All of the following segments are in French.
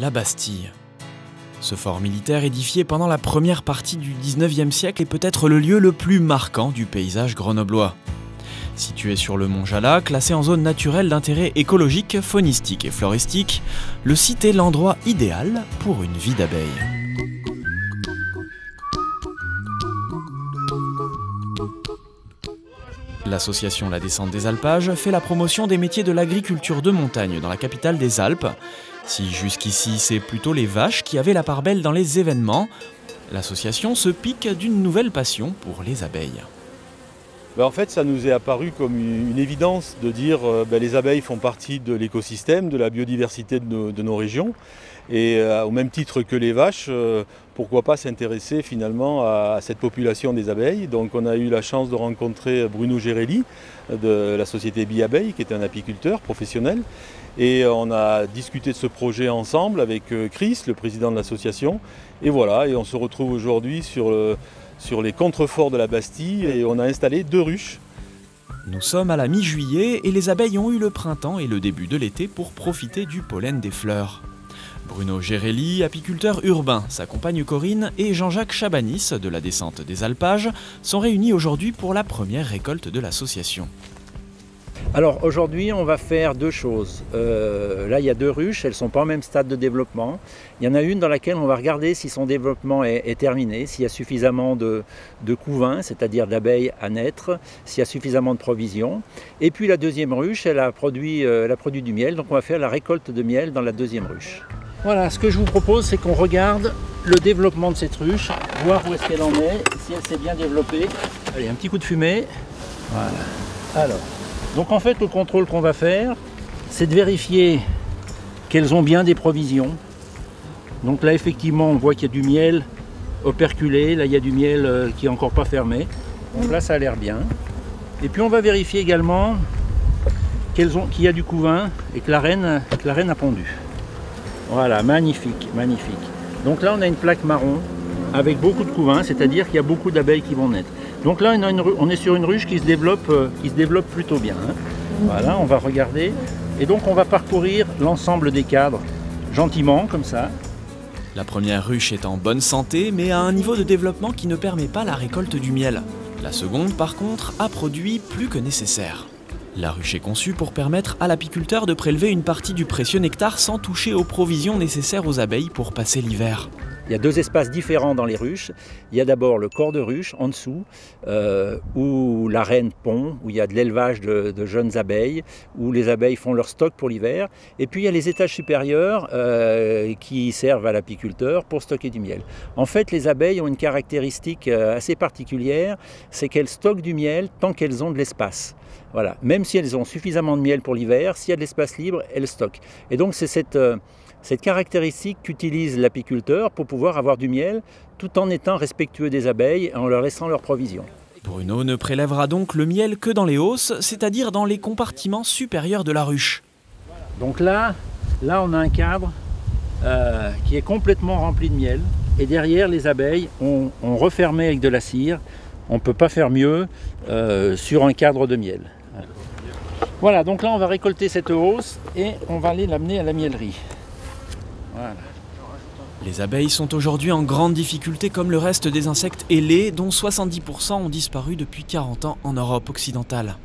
la Bastille. Ce fort militaire édifié pendant la première partie du 19e siècle est peut-être le lieu le plus marquant du paysage grenoblois. Situé sur le mont Jala, classé en zone naturelle d'intérêt écologique, faunistique et floristique, le site est l'endroit idéal pour une vie d'abeille. L'association La Descente des Alpages fait la promotion des métiers de l'agriculture de montagne dans la capitale des Alpes. Si jusqu'ici c'est plutôt les vaches qui avaient la part belle dans les événements, l'association se pique d'une nouvelle passion pour les abeilles. Ben, en fait, ça nous est apparu comme une évidence de dire que ben, les abeilles font partie de l'écosystème, de la biodiversité de nos, régions. Et euh, au même titre que les vaches, euh, pourquoi pas s'intéresser finalement à, cette population des abeilles. Donc on a eu la chance de rencontrer Bruno Gérelli de la société Biabeille, qui est un apiculteur professionnel. Et on a discuté de ce projet ensemble avec Chris, le président de l'association. Et voilà, et on se retrouve aujourd'hui sur le sur les contreforts de la Bastille et on a installé deux ruches. Nous sommes à la mi-juillet et les abeilles ont eu le printemps et le début de l'été pour profiter du pollen des fleurs. Bruno Gérelli, apiculteur urbain, sa compagne Corinne et Jean-Jacques Chabanis de la descente des alpages sont réunis aujourd'hui pour la première récolte de l'association. Alors aujourd'hui, on va faire deux choses. Euh, là, il y a deux ruches, elles ne sont pas au même stade de développement. Il y en a une dans laquelle on va regarder si son développement est, terminé, s'il y a suffisamment de, couvains, c'est-à-dire d'abeilles à naître, s'il y a suffisamment de provisions. Et puis la deuxième ruche, elle a, produit, euh, elle a produit du miel, donc on va faire la récolte de miel dans la deuxième ruche. Voilà, ce que je vous propose, c'est qu'on regarde le développement de cette ruche, voir où est-ce qu'elle en est, si elle s'est bien développée. Allez, un petit coup de fumée. Voilà. Alors, donc en fait, le contrôle qu'on va faire, c'est de vérifier qu'elles ont bien des provisions. Donc là, effectivement, on voit qu'il y a du miel operculé. Là, il y a du miel euh, qui n'est encore pas fermé. Donc là, ça a l'air bien. Et puis, on va vérifier également qu'il y a du couvain et que la, reine, que la reine a pondu. Voilà, magnifique, magnifique. Donc là, on a une plaque marron avec beaucoup de couvain, c'est-à-dire qu'il y a beaucoup d'abeilles qui vont naître. Donc là, on, est sur une ruche qui se développe, euh, qui se développe plutôt bien. Hein. Voilà, on va regarder. Et donc, on va parcourir l'ensemble des cadres, gentiment, comme ça. La première ruche est en bonne santé, mais à un niveau de développement qui ne permet pas la récolte du miel. La seconde, par contre, a produit plus que nécessaire. La ruche est conçue pour permettre à l'apiculteur de prélever une partie du précieux nectar sans toucher aux provisions nécessaires aux abeilles pour passer l'hiver. Il y a deux espaces différents dans les ruches. Il y a d'abord le corps de ruche en dessous, euh, où la reine pond, où il y a de l'élevage de, jeunes abeilles, où les abeilles font leur stock pour l'hiver. Et puis il y a les étages supérieurs euh, qui servent à l'apiculteur pour stocker du miel. En fait, les abeilles ont une caractéristique euh, assez particulière, c'est qu'elles stockent du miel tant qu'elles ont de l'espace. Voilà. Même si elles ont suffisamment de miel pour l'hiver, s'il y a de l'espace libre, elles stockent. Et donc c'est cette cette caractéristique qu'utilise l'apiculteur pour pouvoir avoir du miel tout en étant respectueux des abeilles et en leur laissant leurs provisions. Bruno ne prélèvera donc le miel que dans les hausses, c'est-à-dire dans les compartiments supérieurs de la ruche. Donc là, là on a un cadre euh, qui est complètement rempli de miel. Et derrière, les abeilles ont, refermé avec de la cire. On ne peut pas faire mieux euh, sur un cadre de miel. Voilà, donc là on va récolter cette hausse et on va aller l'amener à la Les abeilles sont aujourd'hui en grande difficulté comme le reste des insectes ailés dont 70% ont disparu depuis 40 ans en Europe occidentale.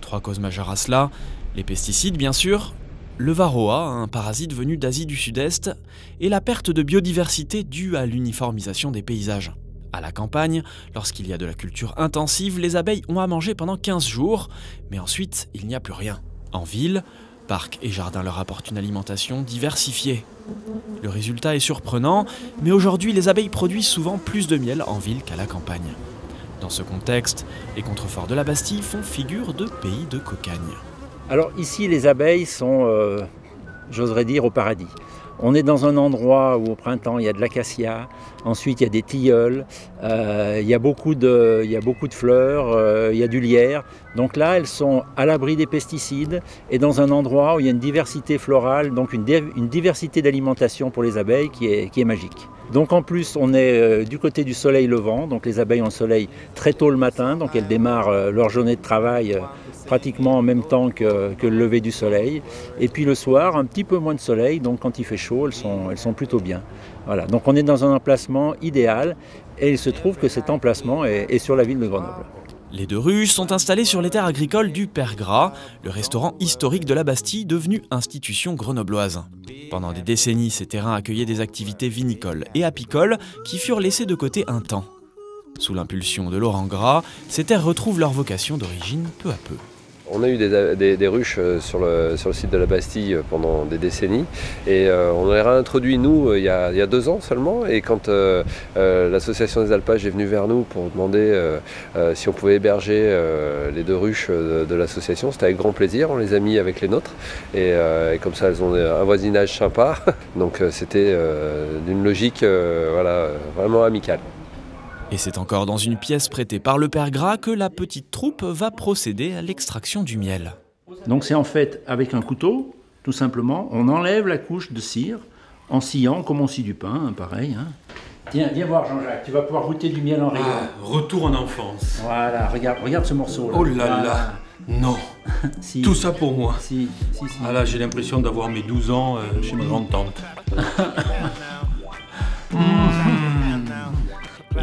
Trois causes majeures à cela, les pesticides bien sûr, le varroa, un parasite venu d'Asie du Sud-Est, et la perte de biodiversité due à l'uniformisation des paysages. À la campagne, lorsqu'il y a de la culture intensive, les abeilles ont à manger pendant 15 jours, mais ensuite il n'y a plus rien. En ville, Parcs et jardins leur apportent une alimentation diversifiée. Le résultat est surprenant, mais aujourd'hui les abeilles produisent souvent plus de miel en ville qu'à la campagne. Dans ce contexte, les contreforts de la Bastille font figure de pays de cocagne. Alors ici les abeilles sont, euh, j'oserais dire, au paradis. On est dans un endroit où au printemps il y a de l'acacia, ensuite il y a des tilleuls, euh, il, y a beaucoup de, fleurs, euh, il y a du lierre. Donc là elles sont à l'abri des pesticides et dans un endroit où il y a une diversité florale, donc une, diversité d'alimentation pour les abeilles qui est magique. Donc en plus on est euh, du côté du soleil levant, donc les abeilles ont le soleil très tôt le matin, donc elles démarrent leur journée de travail pratiquement en même temps que, le lever du soleil. Et puis le soir, un petit peu moins de soleil, donc quand il fait chaud, chaud, elles sont, elles sont plutôt bien. Voilà. Donc on est dans un emplacement idéal et il se trouve que cet emplacement est, sur la ville de Grenoble. Les deux ruches sont installées sur les terres agricoles du Père Gras, le restaurant historique de la Bastille devenu institution grenobloise. Pendant des décennies, ces terrains accueillaient des activités vinicoles et apicoles qui furent laissées de côté un temps. Sous l'impulsion de Laurent Gras, ces terres retrouvent leur vocation d'origine peu à peu. On a eu des, ruches euh, sur le, site de la Bastille euh, pendant des décennies. Et euh, on les réintroduit nous il y, a, deux ans seulement. Et quand l'association des alpages est venue vers nous pour demander si on pouvait héberger les deux ruches de, l'association, c'était avec grand plaisir, on les a mis avec les nôtres. Et, comme ça elles ont un voisinage sympa. Donc c'était d'une logique voilà, vraiment amicale. Et c'est encore dans une pièce prêtée par le père Gras que la petite troupe va procéder à l'extraction du miel. Donc c'est en fait avec un couteau, tout simplement, on enlève la couche de cire en sciant comme on scie du pain, hein, pareil. Hein. Tiens, viens voir Jean-Jacques, tu vas pouvoir goûter du miel en rayon. Ah, retour en enfance. Voilà, regarde, regarde ce morceau. Là. Oh là là, non. Tout ça pour moi. Si, si, si. Ah là, j'ai l'impression d'avoir mes 12 ans euh, chez ma grande-tante.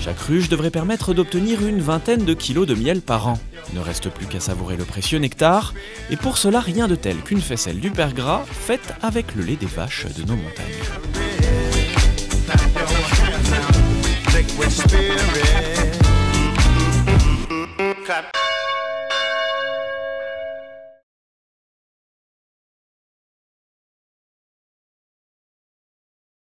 Chaque ruche devrait permettre d'obtenir une vingtaine de kilos de miel par an. Il ne reste plus qu'à savourer le précieux nectar, et pour cela rien de tel qu'une faisselle du père gras faite avec le lait des vaches de nos montagnes.